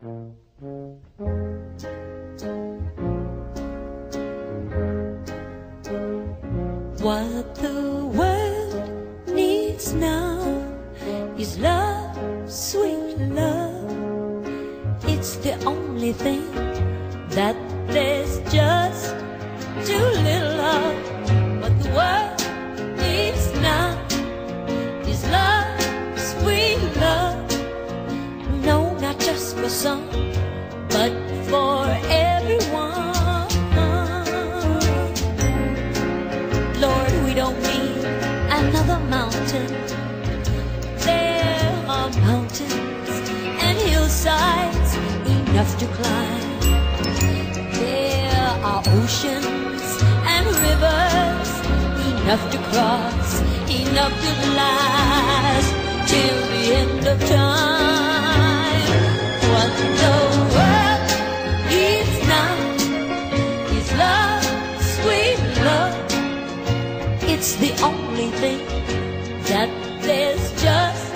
What the world needs now is love, sweet love. It's the only thing that there's just for some, but for everyone. Lord, we don't need another mountain. There are mountains and hillsides enough to climb. There are oceans and rivers enough to cross, enough to last till the end of time. It's the only thing that there's just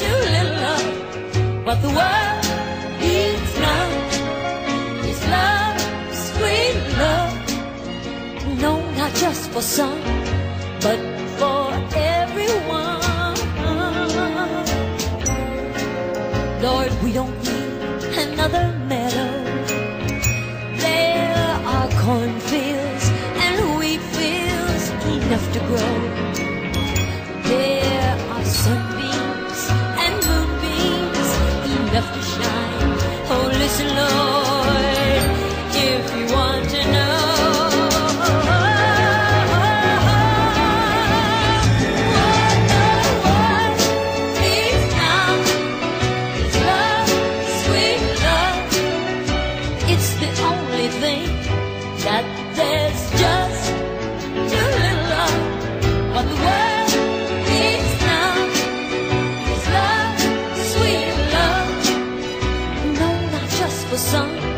too little of. What the world needs now is love, sweet love. No, not just for some, but for everyone. Lord, we don't need another enough to grow. There are sunbeams and moonbeams enough to shine. Oh, listen, Lord, if you want to know. It's the only thing that the sun.